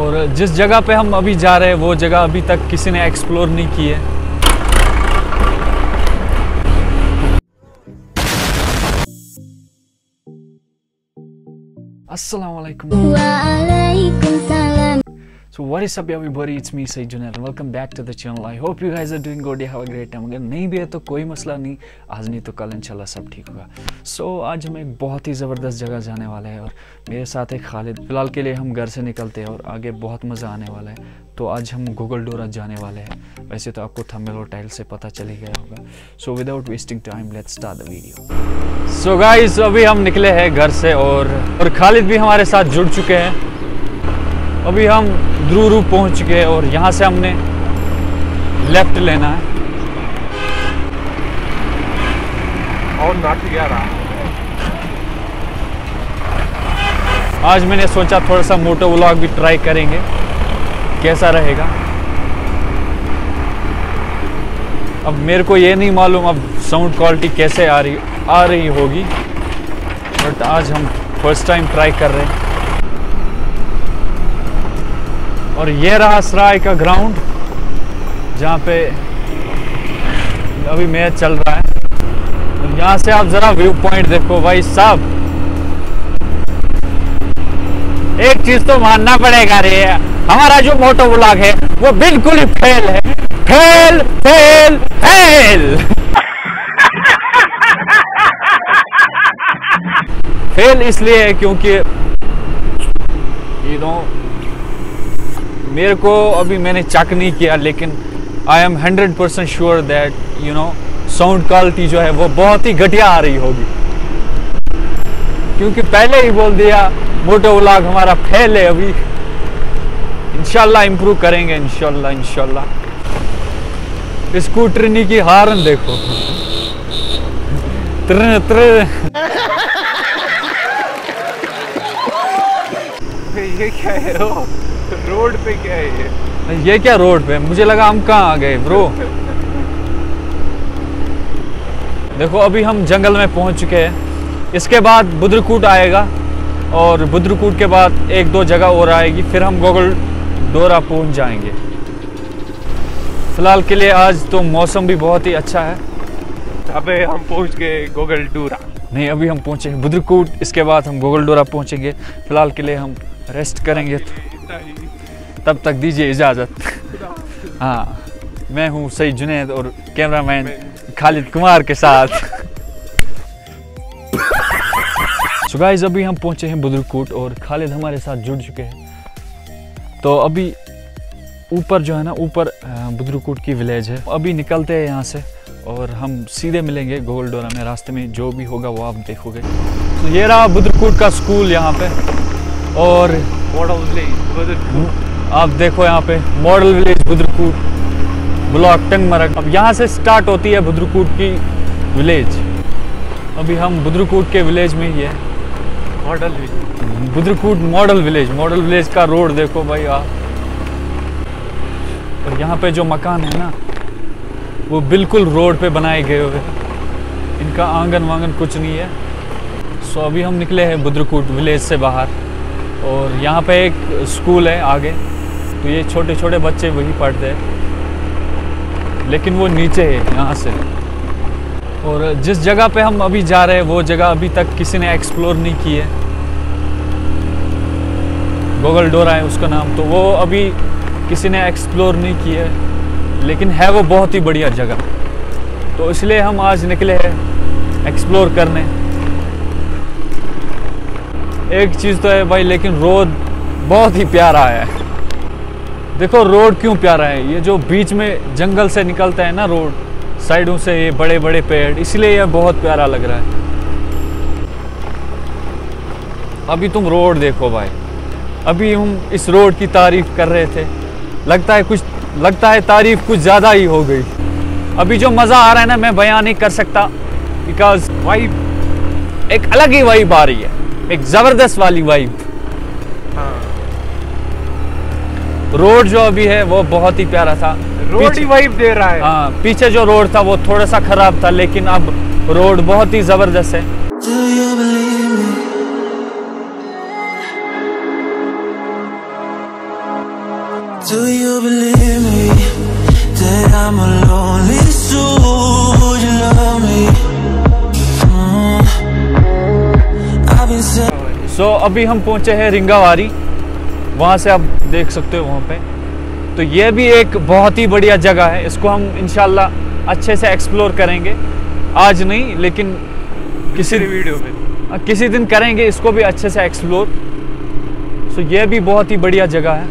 और जिस जगह पे हम अभी जा रहे हैं, वो जगह अभी तक किसी ने एक्सप्लोर नहीं की है Assalamualaikum. So what is up everybody? It's me Said Junaid and welcome back to the channel. I hope you guys are doing good. You have a great. अगर नहीं भी है तो कोई मसला नहीं आज नहीं तो कल इंशाल्लाह सब ठीक होगा सो so, आज हम एक बहुत ही ज़बरदस्त जगह जाने वाले हैं और मेरे साथ एक खालिद फ़िलहाल के लिए हम घर से निकलते हैं और आगे बहुत मज़ा आने वाला है तो आज हम गूगल डोरा जाने वाले हैं वैसे तो आपको थंबनेल और टाइल से पता चल ही गया होगा so without wasting time let's start the video so guys अभी हम निकले हैं घर से और और खालिद भी हमारे साथ जुड़ चुके हैं अभी हम ध्रुव पहुँच हैं और यहाँ से हमने लेफ़्ट लेना है। और रहा। आज मैंने सोचा थोड़ा सा मोटो व्लॉग भी ट्राई करेंगे कैसा रहेगा। अब मेरे को ये नहीं मालूम अब साउंड क्वालिटी कैसे आ रही आ रही होगी बट आज हम फ़र्स्ट टाइम ट्राई कर रहे हैं। और ये रहा सराय का ग्राउंड जहाँ पे अभी मैच चल रहा है। और यहाँ से आप ज़रा व्यू पॉइंट देखो भाई साहब। एक चीज़ तो मानना पड़ेगा रे, हमारा जो मोटो ब्लॉग है, वो बिल्कुल ही फेल है। फेल फेल फेल फेल इसलिए है क्योंकि यू नो मेरे को अभी मैंने चेक नहीं किया, लेकिन I am hundred percent sure that you know sound quality जो है वो बहुत ही घटिया आ रही होगी। क्योंकि पहले ही बोल दिया, मोटो व्लॉग हमारा फेल है अभी। इंशाल्लाह इम्प्रूव करेंगे, इंशाल्लाह इंशाल्लाह। स्कूटरनी की हारन देखो। त्र त्र। ये क्या है रोड पे क्या है ये? ये क्या रोड पे? मुझे लगा हम कहाँ आ गए ब्रो देखो अभी हम जंगल में पहुँच चुके हैं। इसके बाद बुद्रकूट आएगा और बुद्रकूट के बाद एक दो जगह और आएगी फिर हम गोगल डोरा पहुँच जाएँगे। फ़िलहाल के लिए आज तो मौसम भी बहुत ही अच्छा है। अबे हम पहुँच गए गोगल डोरा। नहीं अभी हम पहुँचे बुद्रकूट इसके बाद हम गोगल डोरा पहुँचेंगे। फ़िलहाल के लिए हम रेस्ट करेंगे। तब तक दीजिए इजाज़त। हाँ मैं हूँ सईद जुनेद और कैमरामैन खालिद कुमार के साथ। सो गाइस अभी हम पहुँचे हैं बुद्रकूट और खालिद हमारे साथ जुड़ चुके हैं। तो अभी ऊपर जो है ना ऊपर बुद्रकूट की विलेज है। अभी निकलते हैं यहाँ से और हम सीधे मिलेंगे गोल्डोरा में। रास्ते में जो भी होगा वो आप देखोगे। तो ये रहा बुद्रकूट का स्कूल यहाँ पे। और मॉडल विलेज आप देखो यहाँ पे model village Budrakoot block Tangmarg अब यहाँ से स्टार्ट होती है बुद्रकूट की विलेज अभी हम बुद्रकूट के विलेज में ही है। Model Budrakoot model village model village का रोड देखो भाई आप और यहाँ पे जो मकान है ना वो बिल्कुल रोड पे बनाए गए हुए इनका आँगन वांगन कुछ नहीं है। सो अभी हम निकले हैं बुद्रकूट विलेज से बाहर। और यहाँ पे एक स्कूल है आगे। तो ये छोटे छोटे बच्चे वही पढ़ते हैं। लेकिन वो नीचे है, यहाँ से। और जिस जगह पे हम अभी जा रहे हैं, वो जगह अभी तक किसी ने एक्सप्लोर नहीं की है। गोगल डोरा है उसका नाम तो वो अभी किसी ने एक्सप्लोर नहीं की है। लेकिन है वो बहुत ही बढ़िया जगह। तो इसलिए हम आज निकले हैं एक्सप्लोर करने। एक चीज़ तो है भाई, लेकिन रोड बहुत ही प्यारा है। देखो, रोड क्यों प्यारा है? ये जो बीच में जंगल से निकलता है ना रोड, साइडों से ये बड़े बड़े पेड़, इसलिए ये बहुत प्यारा लग रहा है। अभी तुम रोड देखो भाई। अभी हम इस रोड की तारीफ़ कर रहे थे। लगता है कुछ, लगता है तारीफ़ कुछ ज़्यादा ही हो गई। अभी जो मज़ा आ रहा है ना, मैं बयान नहीं कर सकता बिकॉज़ वाइब एक अलग ही वाइब आ रही है। एक ज़बरदस्त वाली वाइब हाँ। रोड जो अभी है वो बहुत ही प्यारा था। रोड ही वाइब दे रहा है। हाँ पीछे जो रोड था वो थोड़ा सा खराब था लेकिन अब रोड बहुत ही ज़बरदस्त है। Do you believe me? Do you believe me that I'm a lonely soul? So so, अभी हम पहुँचे हैं रिंगावारी। वहाँ से आप देख सकते हो वहाँ पे। तो ये भी एक बहुत ही बढ़िया जगह है। इसको हम इनशाला अच्छे से एक्सप्लोर करेंगे। आज नहीं लेकिन किसी वीडियो में किसी दिन करेंगे इसको भी अच्छे से एक्सप्लोर सो so, ये भी बहुत ही बढ़िया जगह है।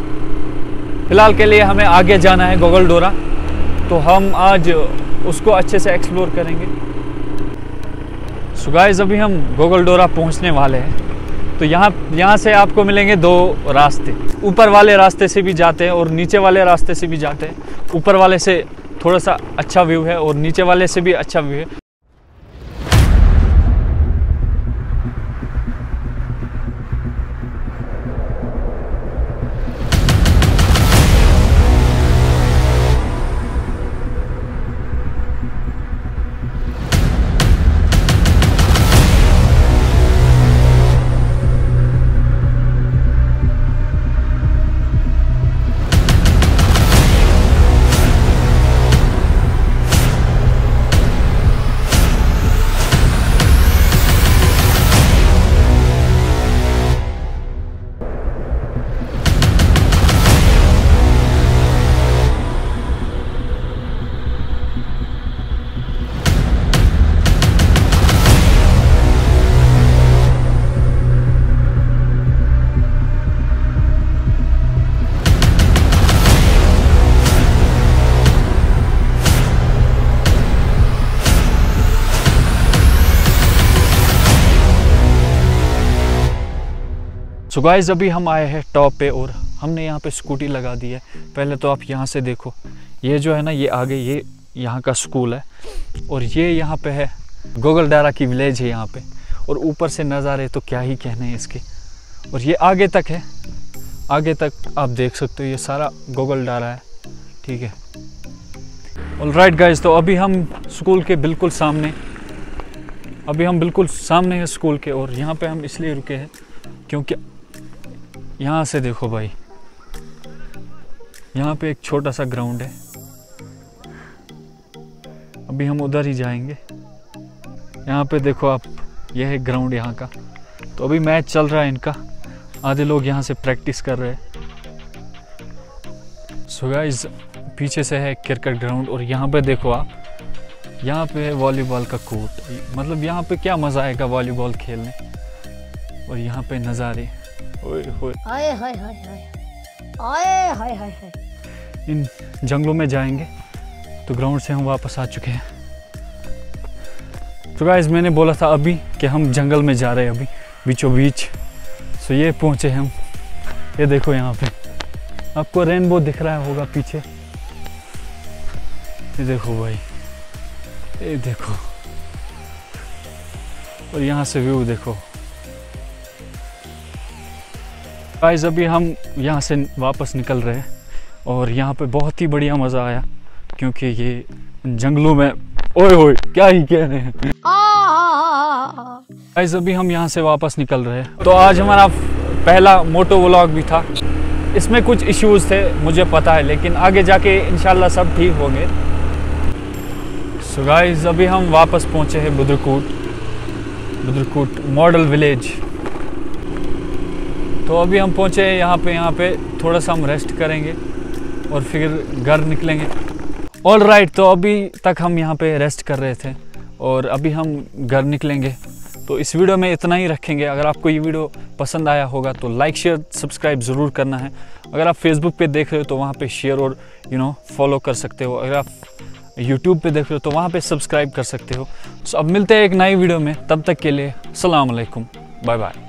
फ़िलहाल के लिए हमें आगे जाना है गोगल डोरा तो हम आज उसको अच्छे से एक्सप्लोर करेंगे। सो गाइस अभी हम गोगल डोरा पहुँचने वाले हैं। तो यहाँ यहाँ से आपको मिलेंगे दो रास्ते। ऊपर वाले रास्ते से भी जाते हैं और नीचे वाले रास्ते से भी जाते हैं। ऊपर वाले से थोड़ा सा अच्छा व्यू है और नीचे वाले से भी अच्छा व्यू है। सो गाइस अभी हम आए हैं टॉप पे और हमने यहाँ पे स्कूटी लगा दी है। पहले तो आप यहाँ से देखो। ये जो है ना, ये आगे, ये यहाँ का स्कूल है। और ये यहाँ पे है गोगल डारा की विलेज है यहाँ पे। और ऊपर से नज़ारे तो क्या ही कहने हैं इसके। और ये आगे तक है। आगे तक आप देख सकते हो, ये सारा गोगल डारा है। ठीक है। ऑल राइट गाइज़ तो अभी हम स्कूल के बिल्कुल सामने। अभी हम बिल्कुल सामने हैं स्कूल के और यहाँ पे हम इसलिए रुके हैं क्योंकि यहाँ से देखो भाई। यहाँ पे एक छोटा सा ग्राउंड है। अभी हम उधर ही जाएँगे। यहाँ पे देखो आप, यह है ग्राउंड यहाँ का। तो अभी मैच चल रहा है इनका। आधे लोग यहाँ से प्रैक्टिस कर रहे हैं। सो गाइस पीछे से है क्रिकेट ग्राउंड और यहाँ पे देखो आप। यहाँ पे है वॉलीबॉल का कोर्ट मतलब यहाँ पे क्या मज़ा आएगा वॉलीबॉल खेलने? और यहाँ पे नज़ारे। इन जंगलों में जाएँगे तो ग्राउंड से हम वापस आ चुके हैं। तो गाइज़ मैंने बोला था अभी कि हम जंगल में जा रहे हैं अभी बीचों बीच। सो ये पहुँचे हम। ये देखो यहाँ पे। आपको रेनबो दिख रहा होगा पीछे। ये देखो भाई। ये देखो। और यहाँ से व्यू देखो। गाइस अभी हम यहाँ से वापस निकल रहे हैं और यहाँ पे बहुत ही बढ़िया मज़ा आया क्योंकि ये जंगलों में ओए ओए क्या ही कह रहे हैं। गाइस अभी हम यहाँ से वापस निकल रहे हैं। तो आज हमारा पहला मोटो व्लॉग भी था। इसमें कुछ इश्यूज़ थे, मुझे पता है, लेकिन आगे जाके इंशाल्लाह सब ठीक होंगे। सो गाइस अभी हम वापस पहुँचे हैं बुद्रकूट। Budrakoot model village. तो अभी हम पहुँचे यहाँ पे यहाँ पे थोड़ा सा हम रेस्ट करेंगे और फिर घर निकलेंगे। ऑल राइट तो अभी तक हम यहाँ पे रेस्ट कर रहे थे और अभी हम घर निकलेंगे। तो इस वीडियो में इतना ही रखेंगे। अगर आपको ये वीडियो पसंद आया होगा तो लाइक शेयर सब्सक्राइब ज़रूर करना है। अगर आप फेसबुक पे देख रहे हो तो वहाँ पे शेयर और यू नो फॉलो कर सकते हो। अगर आप यूट्यूब पे देख रहे हो तो वहाँ पे सब्सक्राइब कर सकते हो। सो अब मिलते हैं एक नई वीडियो में। तब तक के लिए, सलाम अलैकुम। Bye bye